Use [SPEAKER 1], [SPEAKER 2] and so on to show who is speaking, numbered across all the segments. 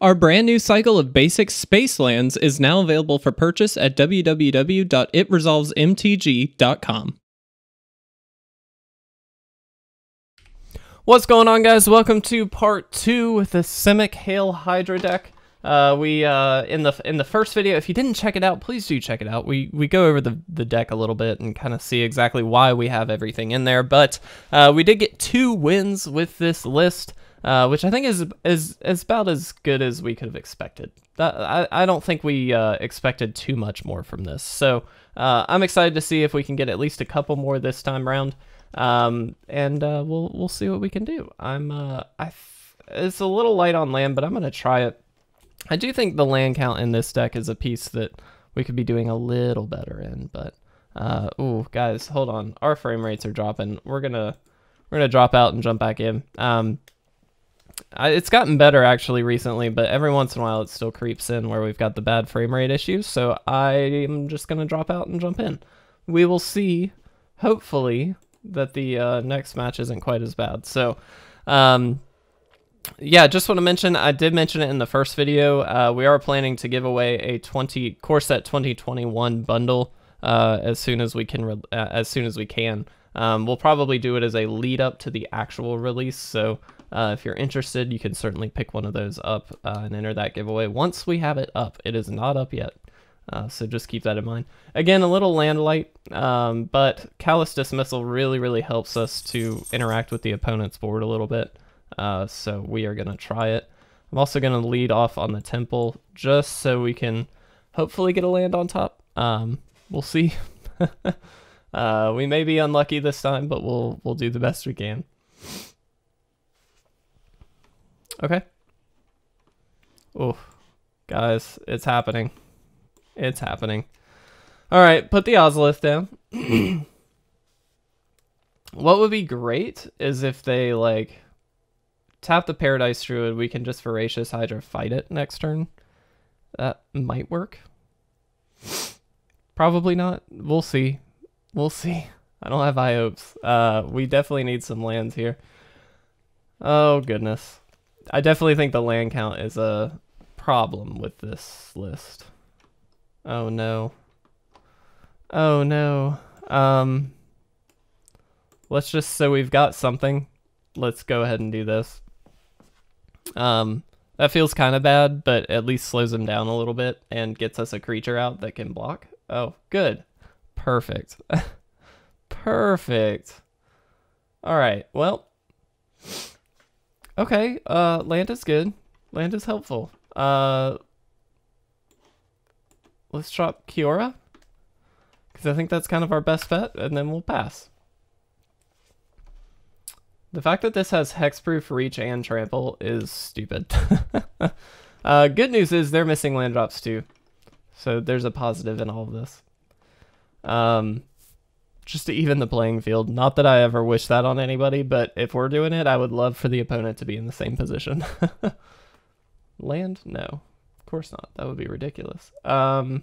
[SPEAKER 1] Our brand new cycle of basic Spacelands is now available for purchase at www.itresolvesmtg.com. What's going on, guys? Welcome to part two with the Simic Hail Hydra deck. Uh, we uh, in the in the first video, if you didn't check it out, please do check it out. We we go over the the deck a little bit and kind of see exactly why we have everything in there. But uh, we did get two wins with this list uh, which I think is is is about as good as we could have expected. That, I I don't think we uh, expected too much more from this. So uh, I'm excited to see if we can get at least a couple more this time around, um, and uh, we'll we'll see what we can do. I'm uh, I it's a little light on land, but I'm gonna try it. I do think the land count in this deck is a piece that we could be doing a little better in, but uh, ooh, guys, hold on. Our frame rates are dropping. We're gonna we're gonna drop out and jump back in. Um, I, it's gotten better actually recently, but every once in a while it still creeps in where we've got the bad frame rate issues. So I am just going to drop out and jump in. We will see, hopefully, that the uh, next match isn't quite as bad. So, um, yeah, just want to mention, I did mention it in the first video. Uh, we are planning to give away a 20 Core Set 2021 bundle uh, as soon as we can. Uh, as soon as we can. Um, we'll probably do it as a lead up to the actual release. So uh, if you're interested, you can certainly pick one of those up uh, and enter that giveaway once we have it up. It is not up yet. Uh, so just keep that in mind. Again, a little land light, um, but Callous Dismissal really, really helps us to interact with the opponent's board a little bit. Uh, so we are going to try it. I'm also going to lead off on the Temple just so we can hopefully get a land on top. Um, we'll see. uh, we may be unlucky this time, but we'll we'll do the best we can. Okay. Oh, guys, it's happening. It's happening. All right, put the Ozolith down. what would be great is if they, like, tap the Paradise Druid, we can just Voracious Hydra fight it next turn. That might work. Probably not. We'll see. We'll see. I don't have high hopes. Uh, we definitely need some lands here. Oh, goodness. I definitely think the land count is a problem with this list. Oh no. Oh no. Um let's just so we've got something. Let's go ahead and do this. Um that feels kind of bad, but at least slows him down a little bit and gets us a creature out that can block. Oh, good. Perfect. Perfect. All right. Well, Okay, uh, land is good. Land is helpful. Uh, let's drop Kiora. Because I think that's kind of our best bet, and then we'll pass. The fact that this has Hexproof, Reach, and Trample is stupid. uh, good news is they're missing land drops too. So there's a positive in all of this. Um, just to even the playing field. Not that I ever wish that on anybody, but if we're doing it, I would love for the opponent to be in the same position. Land? No. Of course not. That would be ridiculous. Um,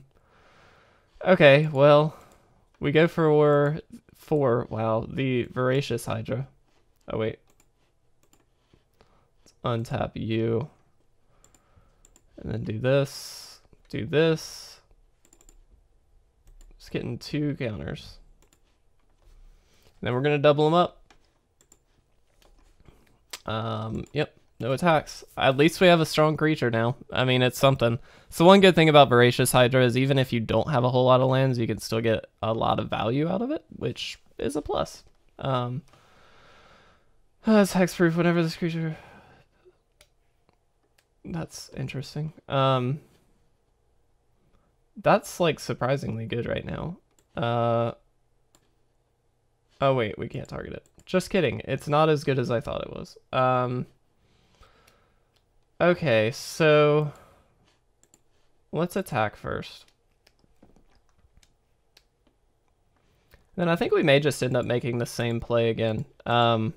[SPEAKER 1] okay, well, we go for four. Wow, the Voracious Hydra. Oh, wait. Let's untap you. And then do this. Do this. Just getting two counters. Then we're going to double them up. Um, yep, no attacks. At least we have a strong creature now. I mean, it's something. So one good thing about Voracious Hydra is even if you don't have a whole lot of lands, you can still get a lot of value out of it, which is a plus. Um, uh, it's hexproof whenever this creature... That's interesting. Um, that's like surprisingly good right now. Uh, Oh, wait, we can't target it. Just kidding. It's not as good as I thought it was. Um, okay, so let's attack first. Then I think we may just end up making the same play again. Um,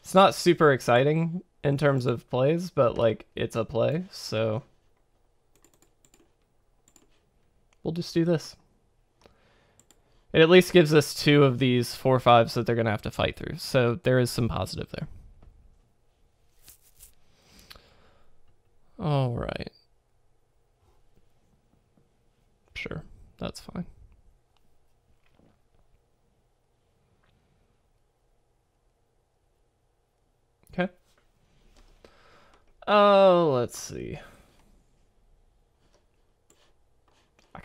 [SPEAKER 1] it's not super exciting in terms of plays, but like it's a play, so we'll just do this. It at least gives us two of these four fives that they're going to have to fight through. So there is some positive there. All right. Sure, that's fine. Okay. Oh, let's see. I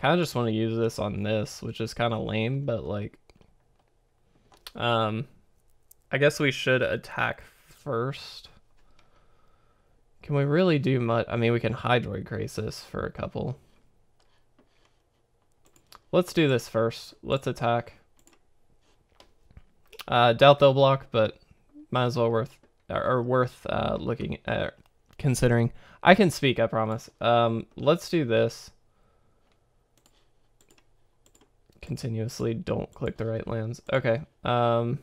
[SPEAKER 1] kind of just want to use this on this, which is kind of lame, but like, um, I guess we should attack first. Can we really do much? I mean, we can Hydroid Krasis for a couple. Let's do this first. Let's attack. Uh, doubt they'll block, but might as well worth or worth uh, looking at considering. I can speak, I promise. Um, let's do this. Continuously don't click the right lands. Okay. Um,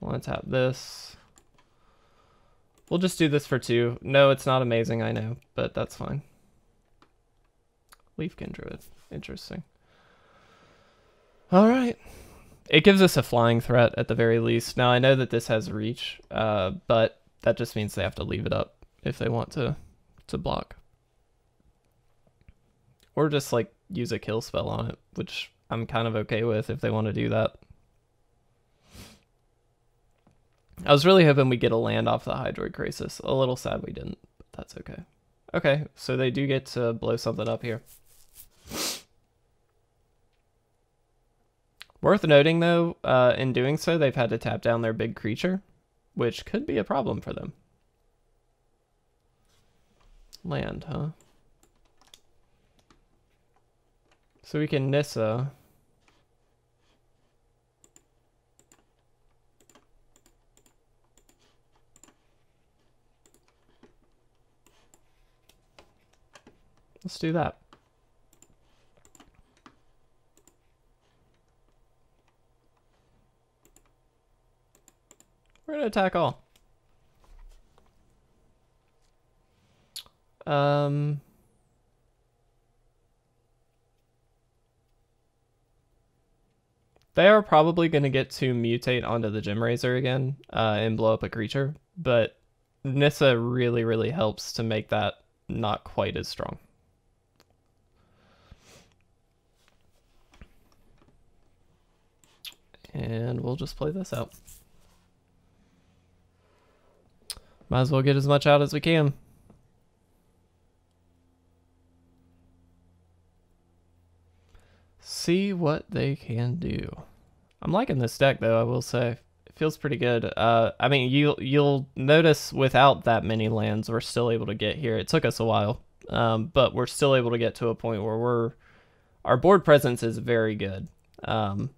[SPEAKER 1] let's tap this. We'll just do this for two. No, it's not amazing, I know, but that's fine. Leafkin Druid. Interesting. All right. It gives us a flying threat at the very least. Now, I know that this has reach, uh, but that just means they have to leave it up if they want to, to block. Or just, like, use a kill spell on it, which I'm kind of okay with if they want to do that. I was really hoping we get a land off the Hydroid Krasis. A little sad we didn't, but that's okay. Okay, so they do get to blow something up here. Worth noting, though, uh, in doing so, they've had to tap down their big creature, which could be a problem for them. Land, huh? So we can Nissa. Let's do that. We're gonna attack all. Um. They are probably going to get to mutate onto the Gemrazer again uh, and blow up a creature, but Nissa really, really helps to make that not quite as strong. And we'll just play this out. Might as well get as much out as we can. See what they can do. I'm liking this deck though, I will say. It feels pretty good. Uh, I mean, you, you'll notice without that many lands, we're still able to get here. It took us a while, um, but we're still able to get to a point where we're... Our board presence is very good. Um,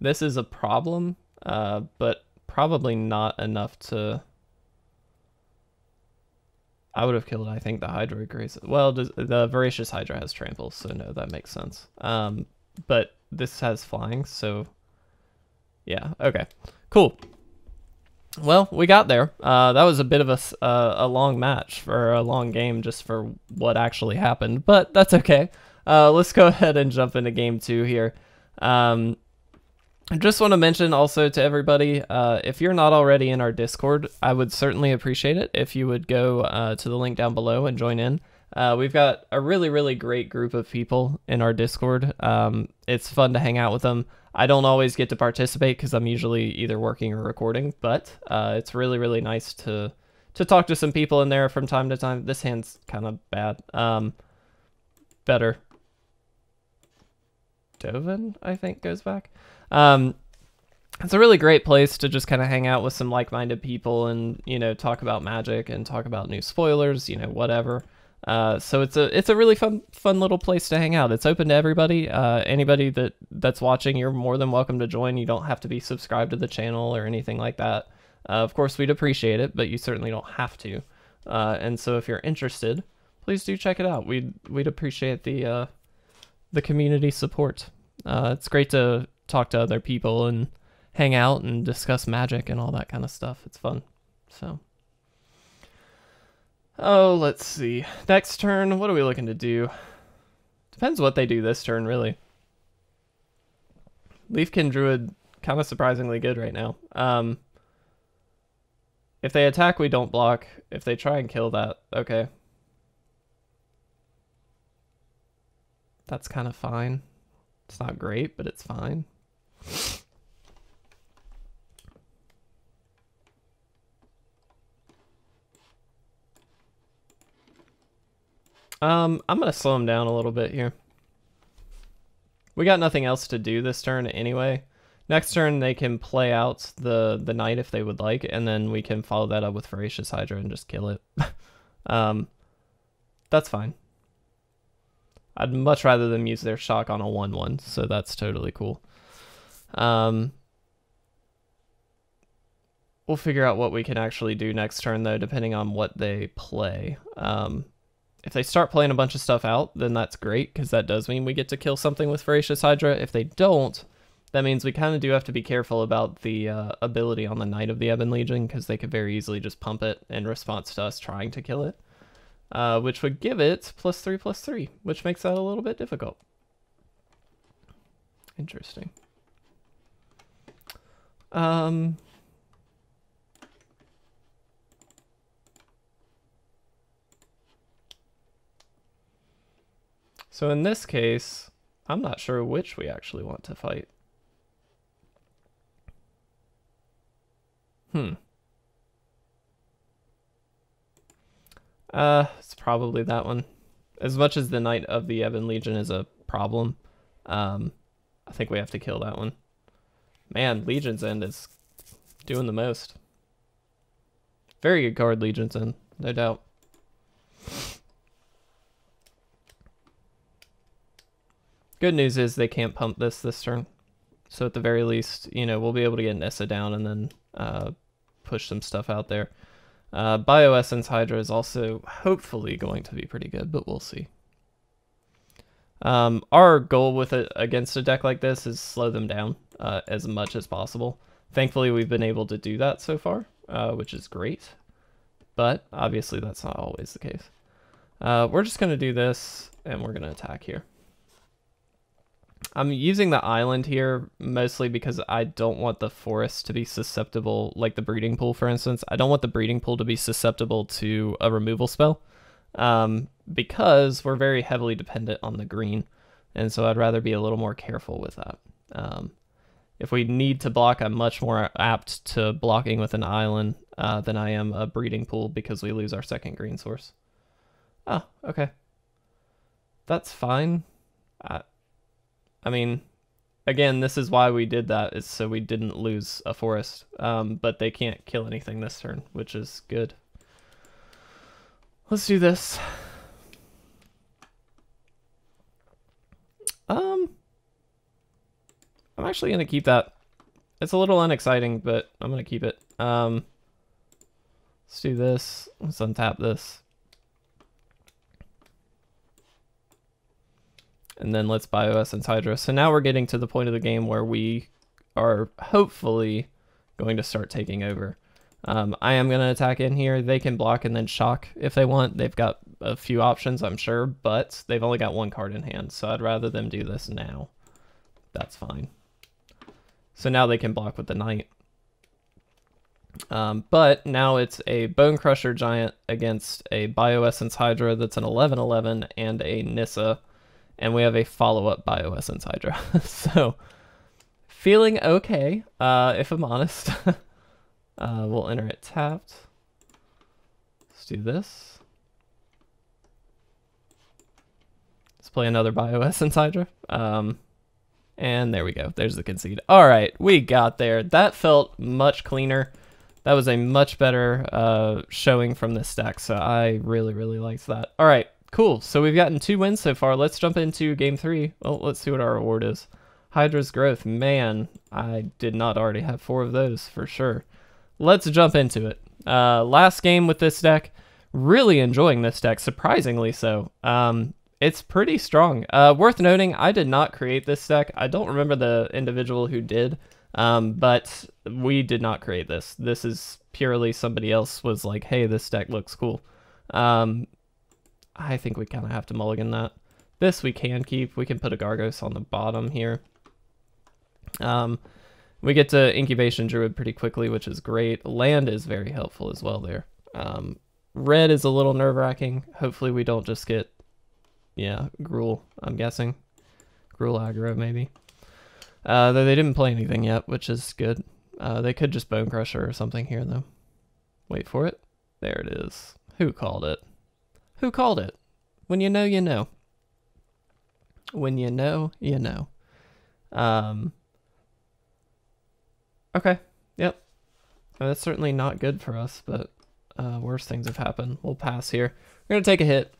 [SPEAKER 1] this is a problem, uh, but probably not enough to... I would have killed, I think, the Hydroid Krasis. Well, the Voracious Hydra has Trample, so no, that makes sense. Um, but this has Flying, so... Yeah, okay. Cool. Well, we got there. Uh, that was a bit of a, uh, a long match for a long game just for what actually happened, but that's okay. Uh, let's go ahead and jump into game two here. Um, I just want to mention also to everybody, uh, if you're not already in our Discord, I would certainly appreciate it if you would go uh, to the link down below and join in. Uh, we've got a really, really great group of people in our Discord. Um, it's fun to hang out with them. I don't always get to participate because I'm usually either working or recording, but uh, it's really, really nice to to talk to some people in there from time to time. This hand's kind of bad. Um, better. Dovin, I think, goes back. Um, it's a really great place to just kind of hang out with some like-minded people and you know talk about magic and talk about new spoilers you know whatever uh, so it's a it's a really fun fun little place to hang out it's open to everybody uh, anybody that that's watching you're more than welcome to join you don't have to be subscribed to the channel or anything like that uh, of course we'd appreciate it but you certainly don't have to uh, and so if you're interested please do check it out we'd we'd appreciate the uh, the community support it's great to talk to other people and hang out and discuss magic and all that kind of stuff. It's fun. So. Oh, let's see. Next turn, what are we looking to do? Depends what they do this turn, really. Leafkin Druid, kind of surprisingly good right now. Um, If they attack, we don't block. If they try and kill that, okay. That's kind of fine. It's not great, but it's fine. Um, I'm going to slow him down a little bit here. We got nothing else to do this turn anyway. Next turn, they can play out the, the knight if they would like, and then we can follow that up with Voracious Hydra and just kill it. um, that's fine. I'd much rather them use their shock on a 1-1, so that's totally cool. Um, we'll figure out what we can actually do next turn, though, depending on what they play. Um, if they start playing a bunch of stuff out, then that's great, because that does mean we get to kill something with Voracious Hydra. If they don't, that means we kind of do have to be careful about the uh, ability on the Knight of the Ebon Legion, because they could very easily just pump it in response to us trying to kill it, uh, which would give it plus 3 plus 3, which makes that a little bit difficult. Interesting. Um, so in this case, I'm not sure which we actually want to fight. Hmm. Uh, it's probably that one. As much as the Knight of the Ebon Legion is a problem, um, I think we have to kill that one. Man, Legion's End is doing the most. Very good card, Legion's End, no doubt. Good news is they can't pump this this turn. So at the very least, you know, we'll be able to get Nissa down and then uh, push some stuff out there. Uh, Bioessence Hydra is also hopefully going to be pretty good, but we'll see. Um, our goal with it against a deck like this is slow them down uh, as much as possible. Thankfully, we've been able to do that so far, uh, which is great. But obviously, that's not always the case. Uh, we're just going to do this, and we're going to attack here. I'm using the island here mostly because I don't want the forest to be susceptible, like the breeding pool, for instance. I don't want the breeding pool to be susceptible to a removal spell um, because we're very heavily dependent on the green. And so I'd rather be a little more careful with that. Um, if we need to block, I'm much more apt to blocking with an island uh, than I am a breeding pool because we lose our second green source. Oh, okay. That's fine. I, I mean, again, this is why we did that, is so we didn't lose a forest. Um, but they can't kill anything this turn, which is good. Let's do this. Um, I'm actually going to keep that. It's a little unexciting, but I'm going to keep it. Um, let's do this. Let's untap this. And then let's Bioessence Hydra. So now we're getting to the point of the game where we are hopefully going to start taking over. Um, I am going to attack in here. They can block and then shock if they want. They've got a few options, I'm sure, but they've only got one card in hand, so I'd rather them do this now. That's fine. So now they can block with the Knight. Um, but now it's a Bonecrusher Giant against a Bioessence Hydra that's an 11-11 and a Nissa and we have a follow-up Bioessence Hydra. so, feeling okay, uh, if I'm honest. uh, we'll enter it tapped. Let's do this. Let's play another Bioessence Hydra. Um, and there we go. There's the concede. All right, we got there. That felt much cleaner. That was a much better uh, showing from this deck, so I really, really liked that. All right, Cool. So we've gotten two wins so far. Let's jump into game three. Well, let's see what our reward is. Hydra's Growth. Man, I did not already have four of those for sure. Let's jump into it. Uh, last game with this deck. Really enjoying this deck, surprisingly so. Um, it's pretty strong. Uh, worth noting, I did not create this deck. I don't remember the individual who did, um, but we did not create this. This is purely somebody else was like, hey, this deck looks cool. Um, I think we kind of have to mulligan that. This we can keep. We can put a Gargos on the bottom here. Um, We get to Incubation Druid pretty quickly, which is great. Land is very helpful as well there. Um, red is a little nerve-wracking. Hopefully we don't just get, yeah, Gruul, I'm guessing. Gruul aggro, maybe. Uh, though they didn't play anything yet, which is good. Uh, they could just Bonecrusher or something here, though. Wait for it. There it is. Who called it? Who called it? When you know, you know. When you know, you know. Um, okay. Yep. Well, that's certainly not good for us, but uh, worse things have happened. We'll pass here. We're going to take a hit.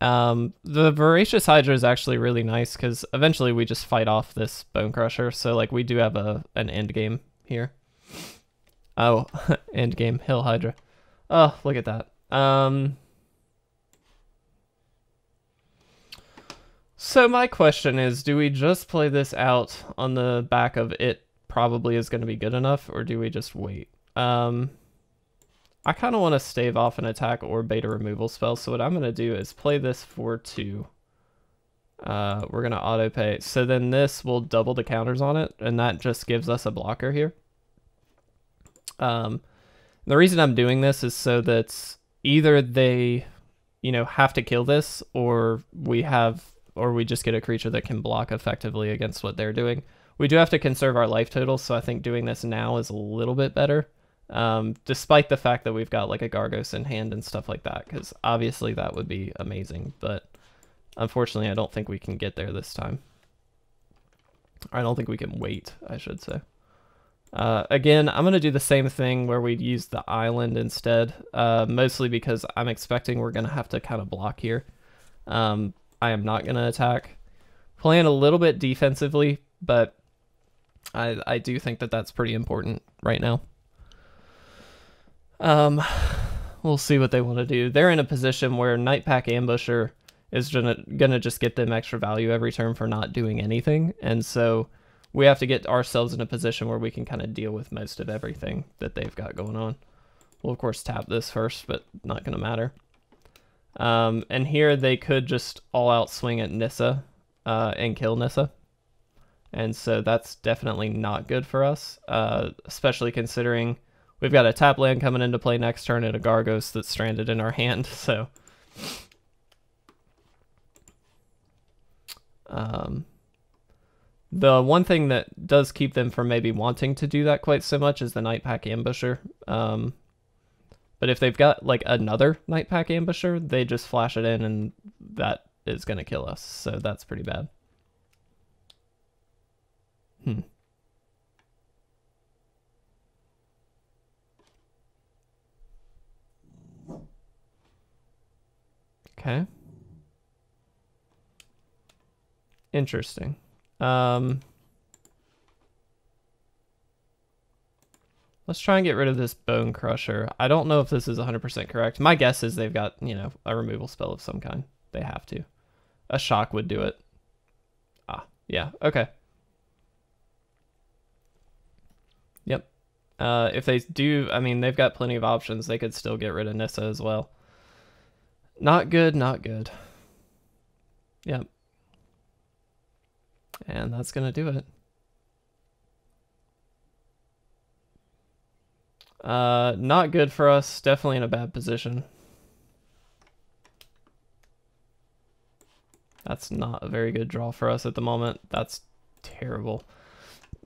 [SPEAKER 1] Um, the Voracious Hydra is actually really nice because eventually we just fight off this Bonecrusher. So like we do have a an end game here. Oh, end game Hail Hydra. Oh, look at that. Um, so my question is, do we just play this out on the back of it probably is going to be good enough, or do we just wait? Um, I kind of want to stave off an attack or beta removal spell, so what I'm going to do is play this for two. Uh, we're going to auto pay. So then this will double the counters on it, and that just gives us a blocker here. Um, the reason I'm doing this is so that either they, you know, have to kill this, or we have, or we just get a creature that can block effectively against what they're doing. We do have to conserve our life totals, so I think doing this now is a little bit better. Um, despite the fact that we've got like a Gargos in hand and stuff like that, because obviously that would be amazing, but unfortunately I don't think we can get there this time. I don't think we can wait, I should say. Uh, again, I'm going to do the same thing where we'd use the island instead, uh, mostly because I'm expecting we're going to have to kind of block here. Um, I am not going to attack. Playing a little bit defensively, but I, I do think that that's pretty important right now. Um, we'll see what they want to do. They're in a position where Nightpack Ambusher is gonna, gonna just get them extra value every turn for not doing anything, and so we have to get ourselves in a position where we can kind of deal with most of everything that they've got going on. We'll of course tap this first, but not gonna matter. Um, and here they could just all out swing at Nissa uh, and kill Nissa. And so that's definitely not good for us, uh, especially considering we've got a tap land coming into play next turn and a Gargos that's stranded in our hand. So, um, the one thing that does keep them from maybe wanting to do that quite so much is the Nightpack Ambusher. Um, but if they've got like another Nightpack Ambusher, they just flash it in and that is going to kill us. So that's pretty bad. Hmm. Okay. Interesting. Um, let's try and get rid of this Bonecrusher. I don't know if this is 100% correct. My guess is they've got, you know, a removal spell of some kind. They have to. A shock would do it. Ah, yeah, okay. Yep. Uh, if they do, I mean, they've got plenty of options. They could still get rid of Nissa as well. Not good, not good. Yep. And that's going to do it. Uh, not good for us. Definitely in a bad position. That's not a very good draw for us at the moment. That's terrible.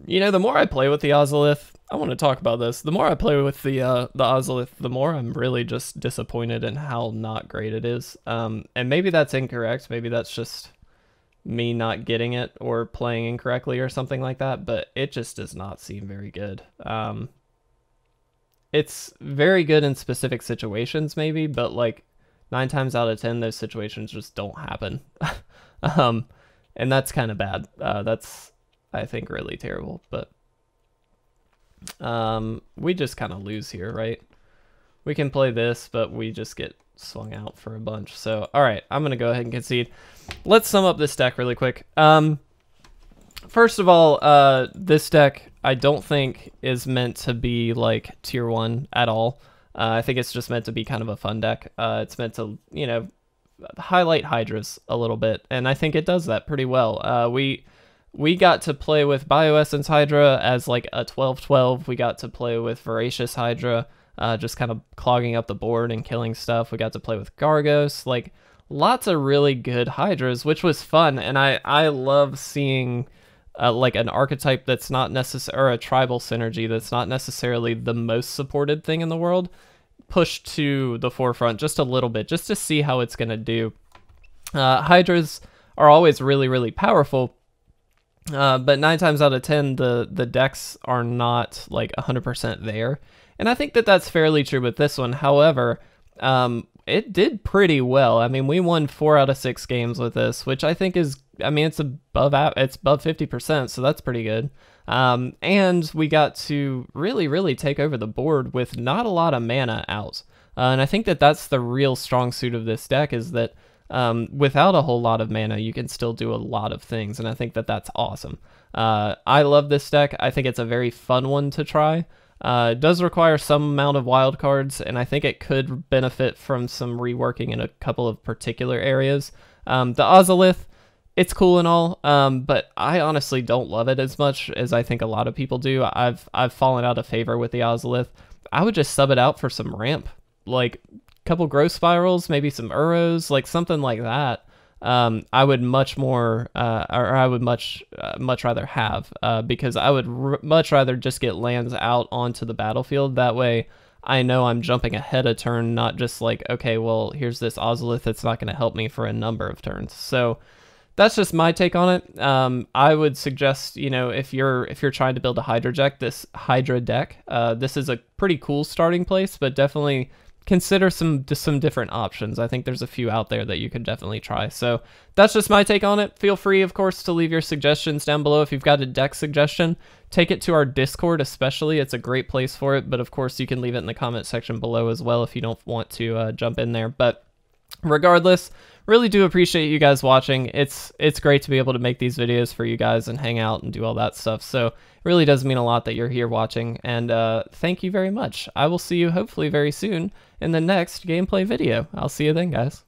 [SPEAKER 1] You know, the more I play with the Ozolith, I want to talk about this. The more I play with the uh, the Ozolith, the more I'm really just disappointed in how not great it is. Um, and maybe that's incorrect. Maybe that's just me not getting it or playing incorrectly or something like that, but it just does not seem very good. Um, it's very good in specific situations, maybe, but like nine times out of ten, those situations just don't happen. um, and that's kind of bad. Uh, that's, I think, really terrible, but um, we just kind of lose here, right? We can play this, but we just get swung out for a bunch. So, all right, I'm going to go ahead and concede. Let's sum up this deck really quick. Um, first of all, uh, this deck I don't think is meant to be like tier one at all. Uh, I think it's just meant to be kind of a fun deck. Uh, it's meant to, you know, highlight Hydras a little bit, and I think it does that pretty well. Uh, we we got to play with Bioessence Hydra as like a 12-12. We got to play with Voracious Hydra, uh, just kind of clogging up the board and killing stuff. We got to play with Gargos, like lots of really good Hydras, which was fun. And I, I love seeing uh, like an archetype that's not necessary, or a tribal synergy that's not necessarily the most supported thing in the world, pushed to the forefront just a little bit, just to see how it's going to do. Uh, Hydras are always really, really powerful, uh, but nine times out of ten, the the decks are not like 100% there, and I think that that's fairly true with this one. However, um, it did pretty well. I mean, we won four out of six games with this, which I think is, I mean, it's above it's above 50%, so that's pretty good. Um, and we got to really, really take over the board with not a lot of mana out. Uh, and I think that that's the real strong suit of this deck is that um, without a whole lot of mana, you can still do a lot of things, and I think that that's awesome. Uh, I love this deck. I think it's a very fun one to try. Uh, it does require some amount of wild cards, and I think it could benefit from some reworking in a couple of particular areas. Um, the Ozolith, it's cool and all, um, but I honestly don't love it as much as I think a lot of people do. I've I've fallen out of favor with the Ozolith. I would just sub it out for some ramp, like a couple growth spirals, maybe some Uros, like something like that. Um, I would much more, uh, or I would much, uh, much rather have, uh, because I would r- much rather just get lands out onto the battlefield. That way, I know I'm jumping ahead a turn, not just like, okay, well, here's this Ozolith that's not going to help me for a number of turns. So that's just my take on it. Um, I would suggest, you know, if you're if you're trying to build a Hydra deck, this Hydra deck, uh, this is a pretty cool starting place, but definitely consider some some different options. I think there's a few out there that you could definitely try. So that's just my take on it. Feel free, of course, to leave your suggestions down below. If you've got a deck suggestion, take it to our Discord, especially. It's a great place for it. But of course, you can leave it in the comment section below as well if you don't want to uh, jump in there. But regardless, really do appreciate you guys watching. It's it's great to be able to make these videos for you guys and hang out and do all that stuff. So it really does mean a lot that you're here watching. And uh, thank you very much. I will see you hopefully very soon in the next gameplay video. I'll see you then, guys.